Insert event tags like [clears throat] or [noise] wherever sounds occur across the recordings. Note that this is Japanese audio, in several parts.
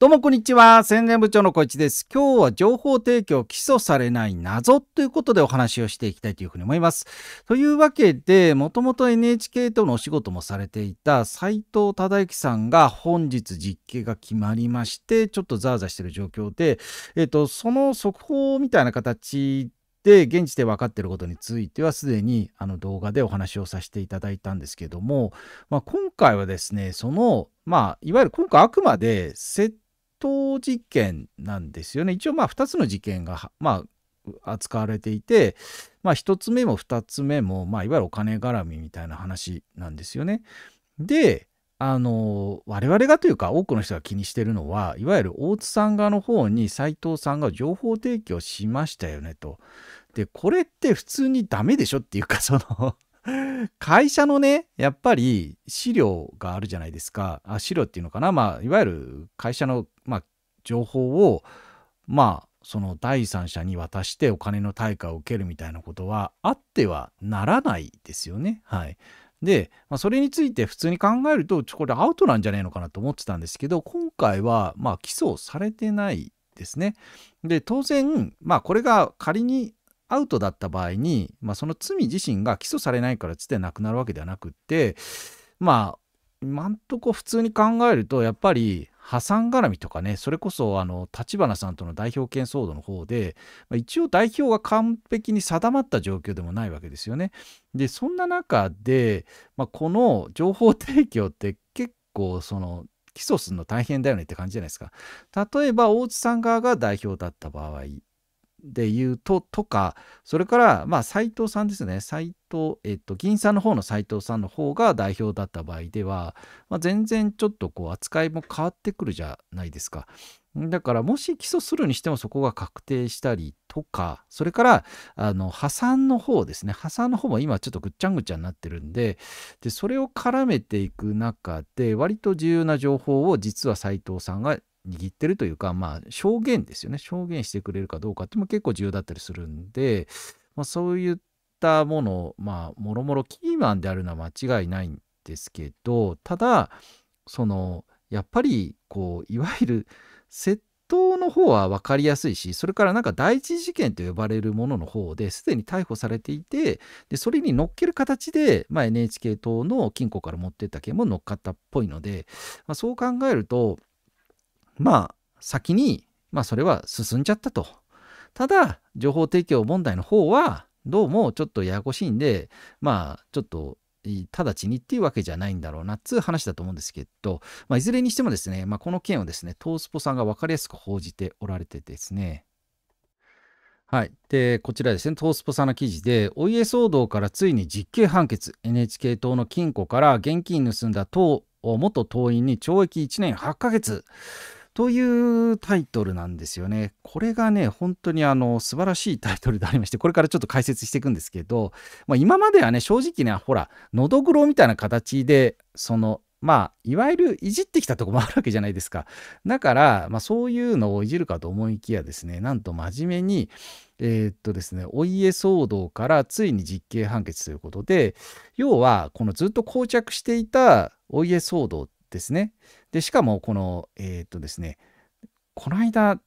どうもこんにちは。宣伝部長の小市です。今日は情報提供起訴されない謎ということでお話をしていきたいというふうに思います。というわけで、もともと NHK とのお仕事もされていた斉藤忠之さんが本日実刑が決まりまして、ちょっとザーザーしている状況で、えっ、と、その速報みたいな形で現時で分かっていることについてはすでにあの動画でお話をさせていただいたんですけども、まあ、今回はですねそのまあいわゆる今回あくまで窃盗事件なんですよね。一応まあ2つの事件が、まあ、扱われていて、まあ、1つ目も2つ目も、まあ、いわゆるお金絡みみたいな話なんですよね。であの我々がというか多くの人が気にしてるのはいわゆる大津さん側の方に斉藤さんが情報提供しましたよねと。でこれって普通にダメでしょっていうかその会社のね、やっぱり資料があるじゃないですか。あ資料っていうのかな。まあ、いわゆる会社の、まあ、情報を、まあ、その第三者に渡してお金の対価を受けるみたいなことはあってはならないですよね。はい。で、まあ、それについて普通に考えると、これアウトなんじゃないのかなと思ってたんですけど、今回は、まあ、起訴されてないですね。で、当然、まあ、これが仮にアウトだった場合に、まあ、その罪自身が起訴されないからつってなくなるわけではなくってまあ今んとこ普通に考えるとやっぱり破産絡みとかねそれこそあの立花さんとの代表権騒動の方で、まあ、一応代表が完璧に定まった状況でもないわけですよね。でそんな中で、まあ、この情報提供って結構その起訴するの大変だよねって感じじゃないですか。例えば大津さん側が代表だった場合で言うと、とか、それから、まあ、斎藤さんですね。斎藤、えっと、銀さんの方の斎藤さんの方が代表だった場合では、まあ、全然ちょっとこう、扱いも変わってくるじゃないですか。だから、もし起訴するにしてもそこが確定したりとか、それから、あの、破産の方ですね。破産の方も今ちょっとぐっちゃんぐちゃになってるんで、で、それを絡めていく中で、割と重要な情報を実は斎藤さんが握ってるというか、まあ、証言ですよね。証言してくれるかどうかっても結構重要だったりするんで、まあ、そういったもの、まあ、もろもろキーマンであるのは間違いないんですけど、ただ、その、やっぱり、こう、いわゆる窃盗の方は分かりやすいし、それからなんか第一事件と呼ばれるものの方ですでに逮捕されていて、でそれに乗っける形で、まあ、NHK 党の金庫から持ってった件も乗っかったっぽいので、まあ、そう考えると、まあ、先に、まあ、それは進んじゃったと。ただ、情報提供問題の方は、どうもちょっとややこしいんで、まあ、ちょっと、直ちにっていうわけじゃないんだろうなっつう話だと思うんですけど、まあ、いずれにしてもですね、まあ、この件をですね、トースポさんが分かりやすく報じておられてですね、はい。で、こちらですね、トースポさんの記事で、お家騒動からついに実刑判決、NHK 党の金庫から現金盗んだ党元党員に懲役1年8ヶ月。というタイトルなんですよね。これがね、本当にあの素晴らしいタイトルでありまして、これからちょっと解説していくんですけど、まあ、今まではね、正直ね、ほら、のどぐろみたいな形で、その、まあ、いわゆるいじってきたとこもあるわけじゃないですか。だから、まあ、そういうのをいじるかと思いきやですね、なんと真面目に、えー、っとですね、お家騒動からついに実刑判決ということで、要は、このずっと膠着していたお家騒動っですね。で、しかも、この、えー、っとですね、この間、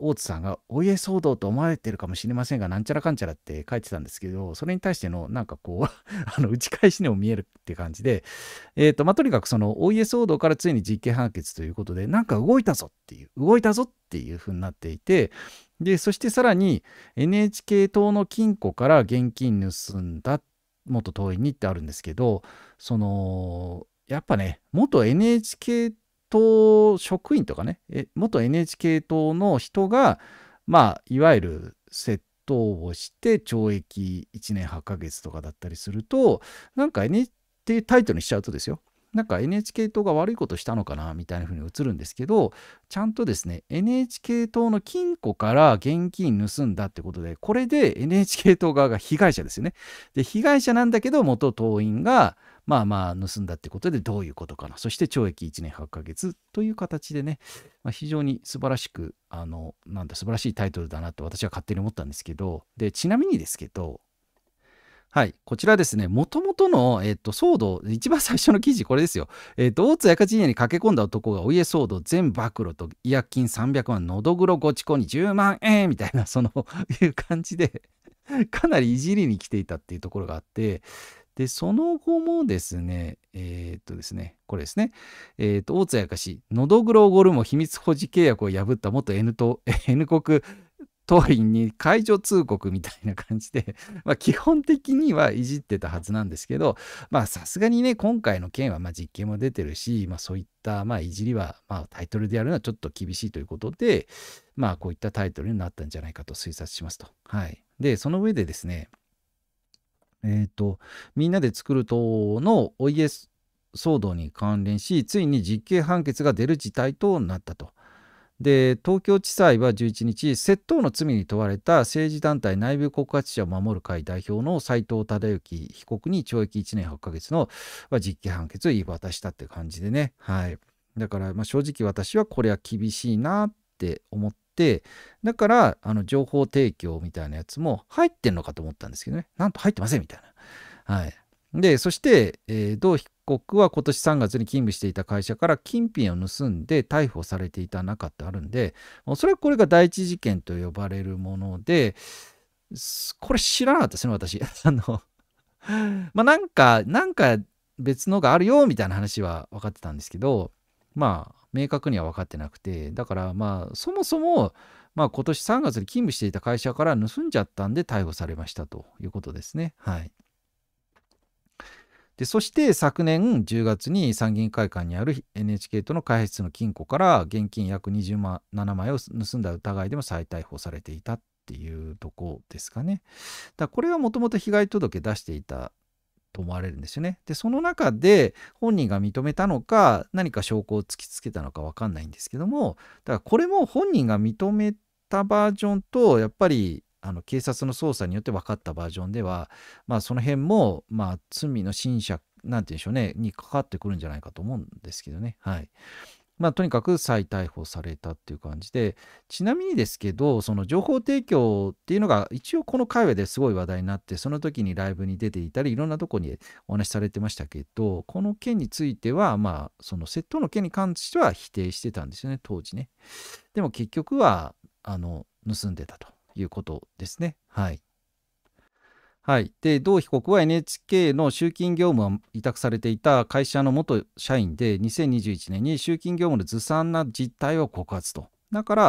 大津さんがお家騒動と思われてるかもしれませんが、なんちゃらかんちゃらって書いてたんですけど、それに対しての、なんかこう [laughs] あの、打ち返しにも見えるって感じで、えっ、ー、と、まあ、とにかくその、お家騒動からついに実刑判決ということで、なんか動いたぞっていう、動いたぞっていう風になっていて、で、そしてさらに NHK 党の金庫から現金盗んだ元党員にってあるんですけど、その、やっぱね、元 NHK 党職員とかね、元 NHK 党の人が、まあ、いわゆる窃盗をして懲役1年8ヶ月とかだったりすると、なんか NHK っていうタイトルにしちゃうとですよ、なんか NHK 党が悪いことしたのかなみたいな風に映るんですけど、ちゃんとですね、NHK 党の金庫から現金盗んだってことで、これで NHK 党側が被害者ですよね。で、被害者なんだけど、元党員が、まあまあ盗んだってことでどういうことかな。そして懲役1年8ヶ月という形でね、まあ、非常に素晴らしく、あの、なんだ、素晴らしいタイトルだなと私は勝手に思ったんですけど、で、ちなみにですけど、はい、こちらですね、もともとの、えっと、騒動、一番最初の記事、これですよ。えっと、大津やか陣営に駆け込んだ男がお家騒動全暴露と違約金300万、のどぐろごちこに10万円みたいな、そのいう感じで [laughs] かなりいじりに来ていたっていうところがあって、で、その後もですね、えー、っとですね、これですね、えー、っと、大津やかし、のどぐろおごるも秘密保持契約を破った元 N, と [laughs] N 国党員に解除通告みたいな感じで、[laughs] ま、基本的にはいじってたはずなんですけど、まあさすがにね、今回の件はま実験も出てるし、まあそういったまあいじりはまタイトルでやるのはちょっと厳しいということで、まあこういったタイトルになったんじゃないかと推察しますと。はい。で、その上でですね、えっ、ー、と、みんなで作る党のお家騒動に関連し、ついに実刑判決が出る事態となったと。で東京地裁は11日窃盗の罪に問われた政治団体内部告発者を守る会代表の斉藤忠之被告に懲役1年8ヶ月の実刑判決を言い渡したって感じでね、はい、だからま正直私はこれは厳しいなって思ってだからあの情報提供みたいなやつも入ってんのかと思ったんですけどねなんと入ってませんみたいな。はい、でそして、えー、同被告は今年3月に勤務していた会社から金品を盗んで逮捕されていた中ってあるんで、おそらくこれが第一事件と呼ばれるもので、これ知らなかったですね、私。[laughs] あの、まあなんか、なんか別のがあるよみたいな話は分かってたんですけど、まあ明確には分かってなくて、だからまあそもそも、まあ今年3月に勤務していた会社から盗んじゃったんで逮捕されましたということですね。はい。でそして昨年10月に参議院会館にある NHK との開発の金庫から現金約27万枚を盗んだ疑いでも再逮捕されていたっていうとこですかね。だこれはもともと被害届出していたと思われるんですよね。でその中で本人が認めたのか何か証拠を突きつけたのか分かんないんですけどもだからこれも本人が認めたバージョンとやっぱりあの警察の捜査によって分かったバージョンでは、まあ、その辺も、まあ、罪の信者なんて言うんでしょうねにかかってくるんじゃないかと思うんですけどね。はいまあ、とにかく再逮捕されたっていう感じでちなみにですけどその情報提供っていうのが一応この会話ですごい話題になってその時にライブに出ていたりいろんなとこにお話しされてましたけどこの件についてはまあその窃盗の件に関しては否定してたんですよね当時ね。でも結局はあの盗んでたと。いうことですね。はい。はい、で同被告は NHK の集金業務を委託されていた会社の元社員で2021年に集金業務のずさんな実態を告発と。だから、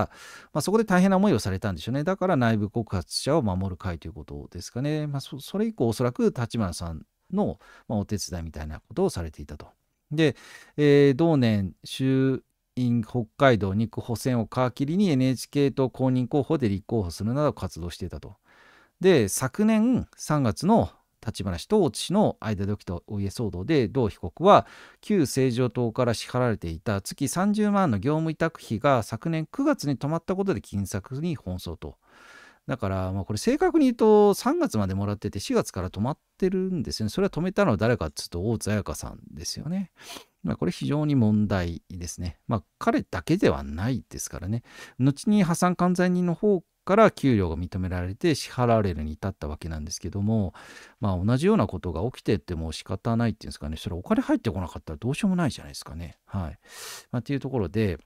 まあ、そこで大変な思いをされたんでしょうね。だから内部告発者を守る会ということですかね。まあ、それ以降、おそらく立花さんの、まあ、お手伝いみたいなことをされていたと。で、えー、同年、衆 in 北海道2区補選を皮切りに NHK と公認候補で立候補するなど活動していたと。で、昨年3月の立花氏と大津氏の間で起きたお家騒動で同被告は旧政情党から支払われていた月30万の業務委託費が昨年9月に止まったことで金策に奔走と。だから、まあ、これ正確に言うと3月までもらってて4月から止まってるんですよね。それは止めたのは誰かっていうと大津彩香さんですよね。まあ、これ非常に問題ですね。まあ、彼だけではないですからね。後に破産管財人の方から給料が認められて支払われるに至ったわけなんですけども、まあ、同じようなことが起きてっても仕方ないっていうんですかね。それお金入ってこなかったらどうしようもないじゃないですかね。はい。まあ、っていうところで、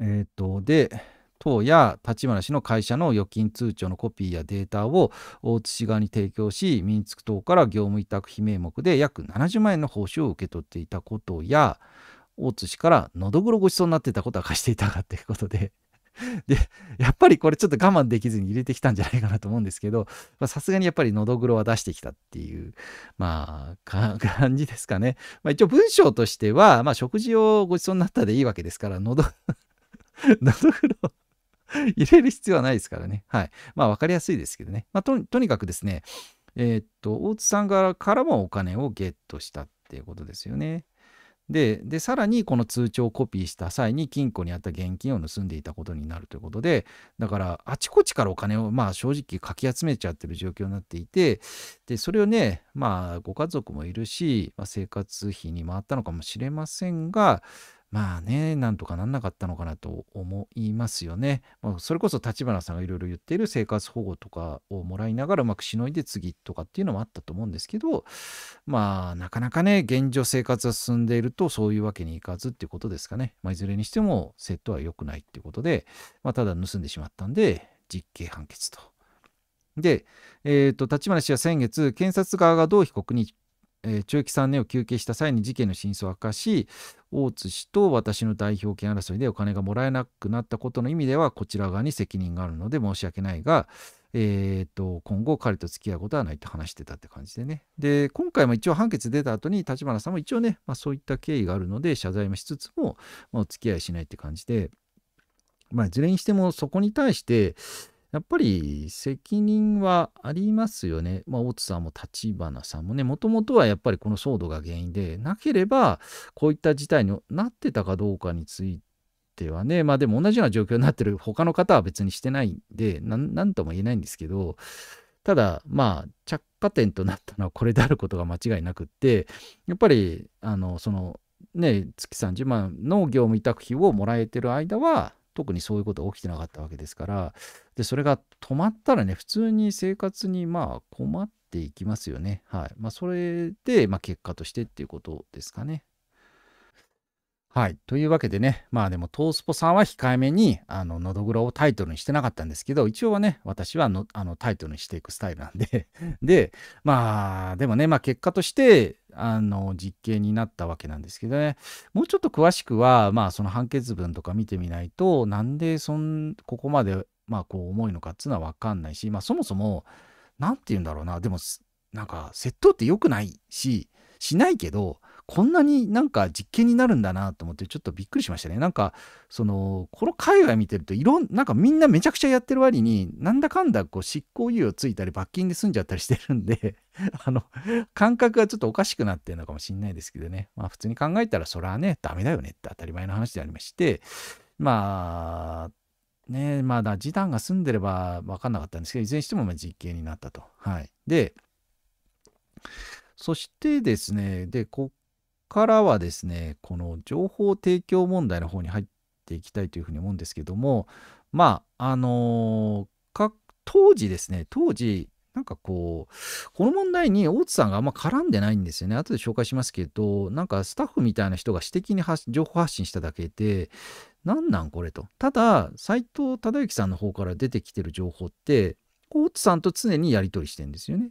えっ、ー、と、で、党や立花氏の会社の預金通帳のコピーやデータを大津氏側に提供し民宿党から業務委託費名目で約70万円の報酬を受け取っていたことや大津氏からのどぐろごちそうになっていたことは貸していたかということで [laughs] でやっぱりこれちょっと我慢できずに入れてきたんじゃないかなと思うんですけどさすがにやっぱりのどぐろは出してきたっていうまあ [laughs] 感じですかね、まあ、一応文章としては、まあ、食事をごちそうになったでいいわけですからのどのどぐろ入れる必要はないですからね。はい。まあ分かりやすいですけどね。まあとにかくですね、えー、っと、大津さん側からもお金をゲットしたっていうことですよね。ででさらにこの通帳をコピーした際に金庫にあった現金を盗んでいたことになるということでだからあちこちからお金をまあ正直かき集めちゃってる状況になっていてでそれをねまあご家族もいるし、まあ、生活費に回ったのかもしれませんがまあね、なんとかなんなかったのかなと思いますよね。まあ、それこそ立花さんがいろいろ言っている生活保護とかをもらいながらうまくしのいで次とかっていうのもあったと思うんですけど、まあなかなかね、現状生活が進んでいるとそういうわけにいかずっていうことですかね。まあ、いずれにしてもセットは良くないっていうことで、まあ、ただ盗んでしまったんで実刑判決と。で、えっ、ー、と、立花氏は先月、検察側が同被告にえー、懲役3年を求刑した際に事件の真相を明かし、大津氏と私の代表権争いでお金がもらえなくなったことの意味では、こちら側に責任があるので申し訳ないが、えーと、今後彼と付き合うことはないと話してたって感じでね。で、今回も一応判決出た後に、立花さんも一応ね、まあ、そういった経緯があるので、謝罪もしつつも、まあ、お付き合いしないって感じで、まあ、いずれにしてもそこに対して、やっぱり責任はありますよね。まあ、大津さんも立花さんもね、もともとはやっぱりこの騒動が原因で、なければこういった事態になってたかどうかについてはね、まあでも同じような状況になってる他の方は別にしてないんで、なんとも言えないんですけど、ただ、まあ、着火点となったのはこれであることが間違いなくって、やっぱり、あの、その、ね、月30万の業務委託費をもらえてる間は、特にそういうことは起きてなかったわけですからでそれが止まったらね普通に生活にまあ困っていきますよね。はい。まあそれで、まあ、結果としてっていうことですかね。はい。というわけでね、まあでもトースポさんは控えめに、あの、のどぐろをタイトルにしてなかったんですけど、一応はね、私はのあのタイトルにしていくスタイルなんで。[laughs] で、まあ、でもね、まあ結果として、あの、実刑になったわけなんですけどね、もうちょっと詳しくは、まあその判決文とか見てみないと、なんでそん、ここまで、まあこう重いのかっていうのはわかんないし、まあそもそも、なんて言うんだろうな、でも、なんか、窃盗って良くないし、しないけど、こんなになんか実験になるんだなと思ってちょっとびっくりしましたね。なんかそのこの海外見てるといろんなんかみんなめちゃくちゃやってる割になんだかんだこう執行猶予ついたり罰金で済んじゃったりしてるんで [laughs] あの感覚がちょっとおかしくなってるのかもしれないですけどね。まあ普通に考えたらそれはねダメだよねって当たり前の話でありましてまあねまだ示談が済んでれば分かんなかったんですけどいずれにしてもま実刑になったと。はい。でそしてですね、で、こからはですね、この情報提供問題の方に入っていきたいというふうに思うんですけども、まあ、あのー、当時ですね、当時、なんかこう、この問題に大津さんがあんま絡んでないんですよね。後で紹介しますけど、なんかスタッフみたいな人が私的に情報発信しただけで、なんなんこれと。ただ、斎藤忠之さんの方から出てきてる情報って、大津さんと常にやり取りしてるんですよね。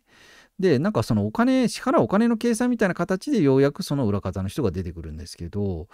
で、なんかそのお金、支払うお金の計算みたいな形でようやくその裏方の人が出てくるんですけど、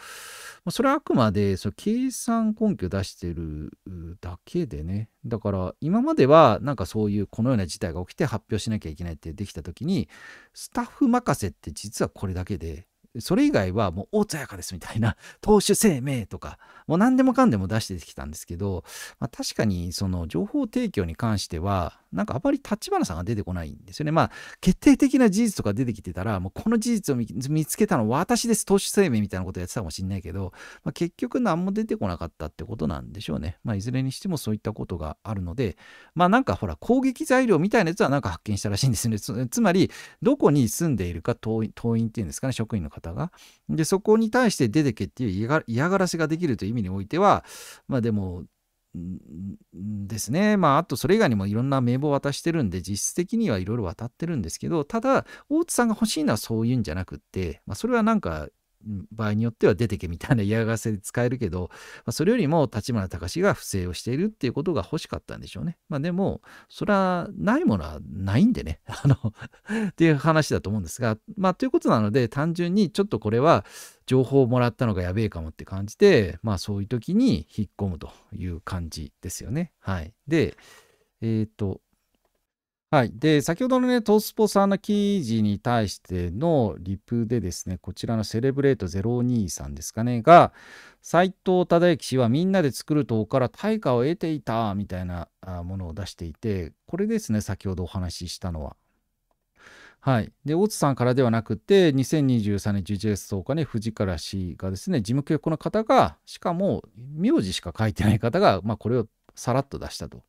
それはあくまでその計算根拠出してるだけでね、だから今まではなんかそういうこのような事態が起きて発表しなきゃいけないってできた時に、スタッフ任せって実はこれだけで、それ以外はもう大津彩香ですみたいな、[laughs] 投手生命とか、もう何でもかんでも出してきたんですけど、まあ、確かにその情報提供に関しては、なんかあまり立花さんが出てこないんですよね。まあ、決定的な事実とか出てきてたら、もうこの事実を見つけたの私です、投手生命みたいなことやってたかもしれないけど、まあ、結局何も出てこなかったってことなんでしょうね。まあ、いずれにしてもそういったことがあるので、まあなんかほら、攻撃材料みたいなやつはなんか発見したらしいんですよね。つまり、どこに住んでいるか党員、党員っていうんですかね、職員の方が。で、そこに対して出てけっていう嫌がらせができるという意味においては、まあでも、ですね。まあ、あとそれ以外にもいろんな名簿を渡してるんで、実質的にはいろいろ渡ってるんですけど、ただ、大津さんが欲しいのはそういうんじゃなくって、まあ、それはなんか場合によっては出てけみたいな嫌がらせで使えるけど、まあ、それよりも立花隆が不正をしているっていうことが欲しかったんでしょうね。まあでも、それはないものはないんでね。[laughs] あのっていう話だと思うんですが、まあということなので、単純にちょっとこれは情報をもらったのがやべえかもって感じで、まあそういう時に引っ込むという感じですよね。はい。で、えっ、ー、と、はい。で、先ほどのね、トースポさんの記事に対してのリプでですね、こちらのセレブレート02さんですかね、が、斎藤忠之氏はみんなで作る党から対価を得ていたみたいなものを出していて、これですね、先ほどお話ししたのは。はい。で、大津さんからではなくて、2023年11月10日に藤原氏がですね、事務局の方が、しかも名字しか書いてない方が、まあ、これをさらっと出したと。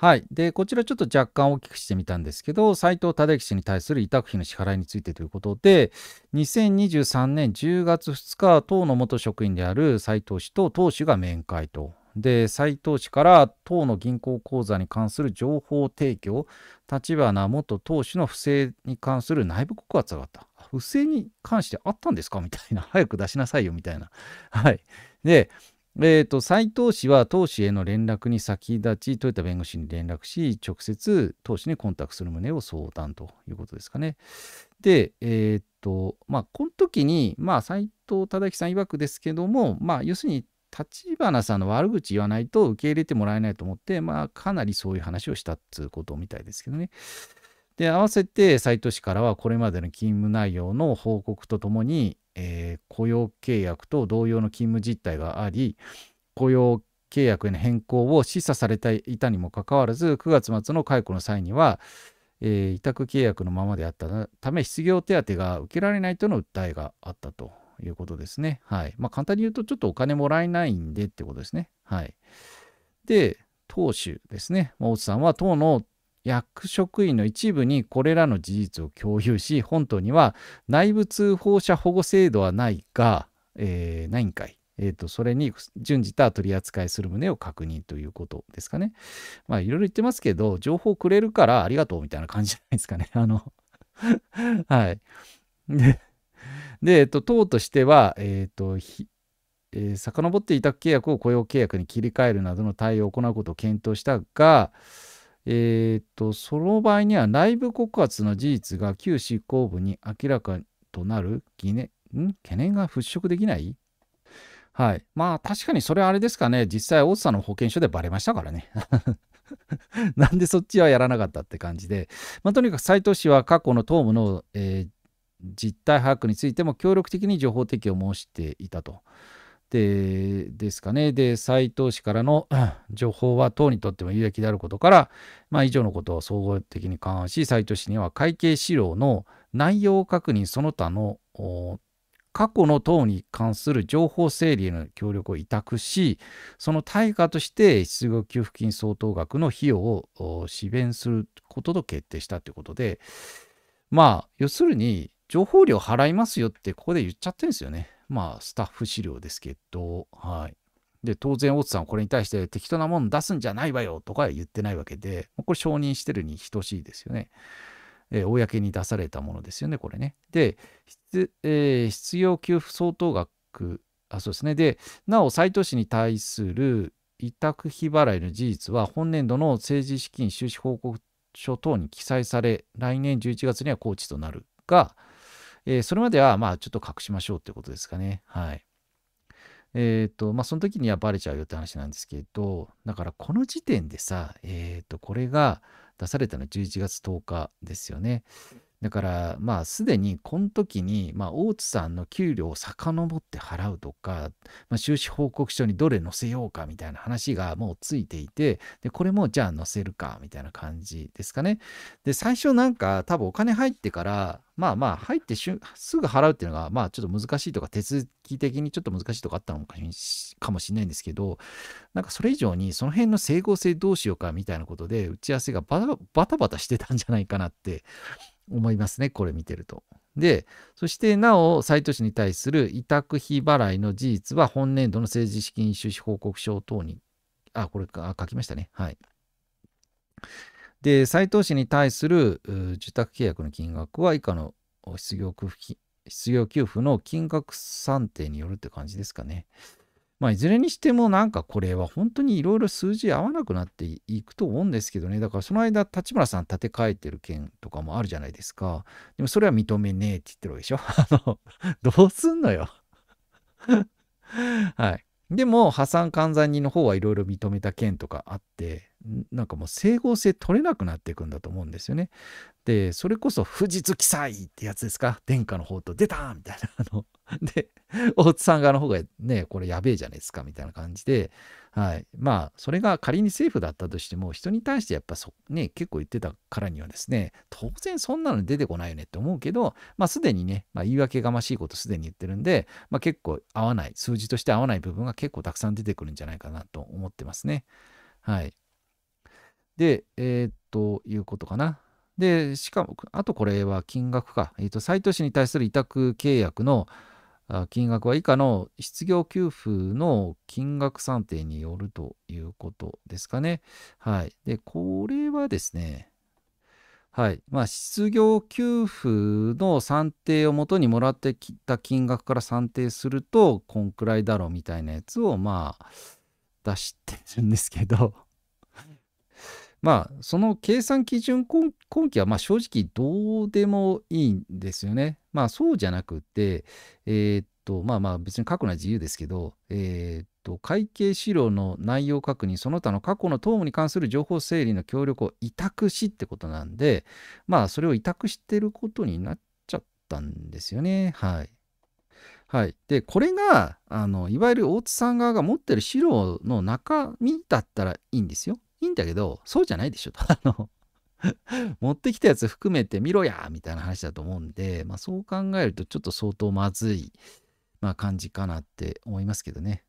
はい。で、こちらちょっと若干大きくしてみたんですけど、斉藤忠之氏に対する委託費の支払いについてということで、2023年10月2日、党の元職員である斉藤氏と党首が面会と。で、斉藤氏から党の銀行口座に関する情報提供、立花元党首の不正に関する内部告発があった。不正に関してあったんですか？みたいな。早く出しなさいよみたいな。はい。で、えーと、斉藤氏は党首への連絡に先立ち、豊田弁護士に連絡し、直接党首にコンタクトする旨を相談ということですかね。で、えっ、ー、と、まあ、この時に、まあ、斉藤忠樹さん曰くですけども、まあ、要するに、立花さんの悪口言わないと受け入れてもらえないと思って、まあ、かなりそういう話をしたっていうことみたいですけどね。で、合わせて斉藤氏からは、これまでの勤務内容の報告とともに、えー、雇用契約と同様の勤務実態があり、雇用契約への変更を示唆されていたにもかかわらず、9月末の解雇の際には、えー、委託契約のままであったため、失業手当が受けられないとの訴えがあったということですね。はい。まあ、簡単に言うと、ちょっとお金もらえないんでってことですね。はい。で、党首ですね。ま大津さんは党の役職員の一部にこれらの事実を共有し、本島には内部通報者保護制度はないが、えー、ないんかい。えーと、それに準じた取り扱いする旨を確認ということですかね。まあいろいろ言ってますけど、情報くれるからありがとうみたいな感じじゃないですかね。[laughs] あのはい。で、でえっ、ー、と、党としては、えっ、ー、と、えー、遡って委託契約を雇用契約に切り替えるなどの対応を行うことを検討したが、えー、と、その場合には内部告発の事実が旧執行部に明らかとなる疑念、ん？懸念が払拭できない？はい。まあ確かにそれはあれですかね。実際、大津さんの保険証でバレましたからね。[laughs] なんでそっちはやらなかったって感じで。まあ、とにかく斉藤氏は過去の党務の、えー、実態把握についても協力的に情報提供を申していたと。でですかね。で、斎藤氏からの [clears throat] 情報は党にとっても有益であることから、まあ、以上のことを総合的に勘案し、斎藤氏には会計資料の内容確認その他の過去の党に関する情報整理への協力を委託し、その対価として失業給付金相当額の費用を支弁することと決定したということで、まあ、要するに、情報料払いますよってここで言っちゃってるんですよね。まあ、スタッフ資料ですけど、はい。で、当然、大津さんはこれに対して適当なもの出すんじゃないわよとかは言ってないわけで、これ承認してるに等しいですよね。えー、公に出されたものですよね、これね。で、えー、必要給付相当額、あ、そうですね。で、なお、斉藤氏に対する委託費払いの事実は、本年度の政治資金収支報告書等に記載され、来年11月には高知となるが、えー、それまではまあちょっと隠しましょうってことですかね。はい。えっ、ー、と、まあその時にはバレちゃうよって話なんですけど、だからこの時点でさ、えっ、ー、と、これが出されたのは11月10日ですよね。だから、まあ、すでにこの時に、まあ、大津さんの給料を遡って払うとか、まあ、収支報告書にどれ載せようかみたいな話がもうついていて、で、これもじゃあ載せるかみたいな感じですかね。で、最初なんか多分お金入ってから、まあまあ入ってすぐ払うっていうのが、まあちょっと難しいとか手続き的にちょっと難しいとかあったのかもしれないんですけど、なんかそれ以上にその辺の整合性どうしようかみたいなことで打ち合わせがバタバタしてたんじゃないかなって思いますね、これ見てると。で、そしてなお、斉藤氏に対する委託費払いの事実は、本年度の政治資金収支報告書等に、あ、これか、書きましたね。はい。で、斉藤氏に対する受託契約の金額は、以下の失業給付失業給付の金額算定によるって感じですかね。まあ、いずれにしてもなんかこれは本当にいろいろ数字合わなくなっていくと思うんですけどね。だからその間、立村さん立て替えてる件とかもあるじゃないですか。でもそれは認めねえって言ってるわけでしょ。あの、どうすんのよはい。でも、破産換算人の方はいろいろ認めた件とかあって、なんかもう整合性取れなくなっていくんだと思うんですよね。で、それこそ、富士記載ってやつですか？殿下の方と出たみたいな。あの、[laughs] で、大津さん側の方がね、これやべえじゃないですか、みたいな感じで、はい。まあ、それが仮に政府だったとしても、人に対してやっぱそ、ね、結構言ってたからにはですね、当然そんなの出てこないよねって思うけど、まあ、すでにね、まあ、言い訳がましいことすでに言ってるんで、まあ、結構合わない、数字として合わない部分が結構たくさん出てくるんじゃないかなと思ってますね。はい。で、えー、っと、いうことかな。で、しかも、あとこれは金額か。えー、っと、斎藤氏に対する委託契約の金額は以下の失業給付の金額算定によるということですかね。はい。で、これはですね、はい。まあ、失業給付の算定をもとにもらってきた金額から算定すると、こんくらいだろうみたいなやつを、まあ、出してるんですけど、[laughs] まあ、その計算基準根拠は、まあ、正直どうでもいいんですよね。まあ、そうじゃなくて、えー、っと、まあまあ、別に書くのは自由ですけど、えー、っと、会計資料の内容確認、その他の過去の党務に関する情報整理の協力を委託しってことなんで、まあ、それを委託してることになっちゃったんですよね。はい。はい。で、これが、あの、いわゆる大津さん側が持ってる資料の中身だったらいいんですよ。いいんだけど、そうじゃないでしょと。あの、[laughs] 持ってきたやつ含めて見ろやみたいな話だと思うんで、まあ、そう考えるとちょっと相当まずい、まあ、感じかなって思いますけどね。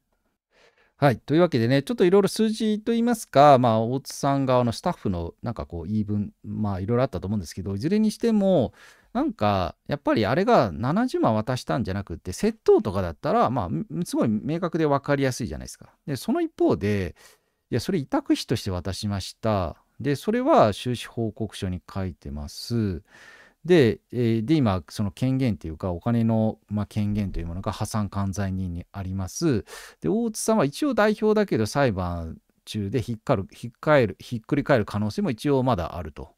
はい。というわけでね、ちょっといろいろ数字といいますか、まあ、大津さん側のスタッフのなんかこう言い分、まあ、いろいろあったと思うんですけど、いずれにしても、なんか、やっぱりあれが70万渡したんじゃなくて、窃盗とかだったら、まあ、すごい明確で分かりやすいじゃないですか。で、その一方で、いや、それ委託費として渡しました。で、それは収支報告書に書いてます。で、え、で今、その権限というか、お金の、ま、権限というものが破産管財人にあります。で、大津さんは一応代表だけど、裁判中でひっかるひっかえるひっくり返る可能性も一応まだあると。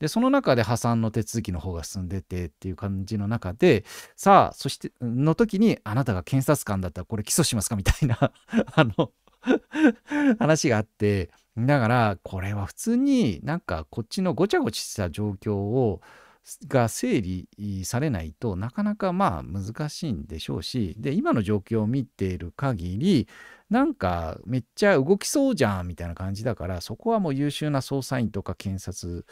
で、その中で破産の手続きの方が進んでてっていう感じの中で、さあ、そして、の時に、あなたが検察官だったらこれ起訴しますか？みたいな [laughs] あの話があって、だから、これは普通になんかこっちのごちゃごちゃした状況を、が整理されないとなかなかまあ難しいんでしょうしで今の状況を見ている限りなんかめっちゃ動きそうじゃんみたいな感じだからそこはもう優秀な捜査員とか検察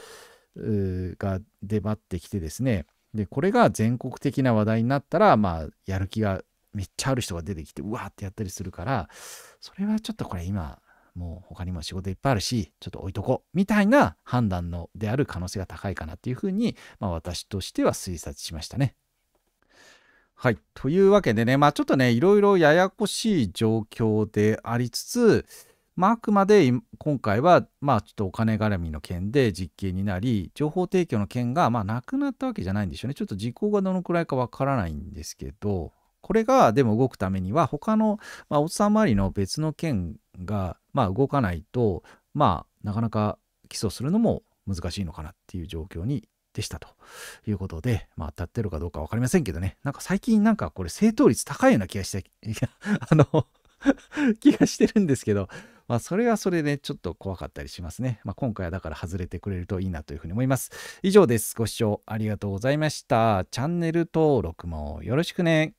が出張ってきてですね。でこれが全国的な話題になったらまあやる気がめっちゃある人が出てきてうわーってやったりするからそれはちょっとこれ今もう他にも仕事いっぱいあるしちょっと置いとこうみたいな判断のである可能性が高いかなっていうふうに、まあ、私としては推察しましたね。はい。というわけでね、まあちょっとね、いろいろややこしい状況でありつつ、まあ、あくまで今回は、まあちょっとお金絡みの件で実刑になり、情報提供の件が、まあなくなったわけじゃないんでしょうね。ちょっと時効がどのくらいかわからないんですけど、これがでも動くためには、他の、まあ、おっさん周りの別の件が、まあ、動かないと、まあ、なかなか起訴するのも難しいのかなっていう状況にでしたということで、まあ、当たってるかどうか分かりませんけどね、なんか最近なんかこれ正答率高いような気がして、[laughs] あの [laughs] 気がしてるんですけど、まあ、それはそれでちょっと怖かったりしますね。まあ、今回はだから外れてくれるといいなというふうに思います。以上です。ご視聴ありがとうございました。チャンネル登録もよろしくね。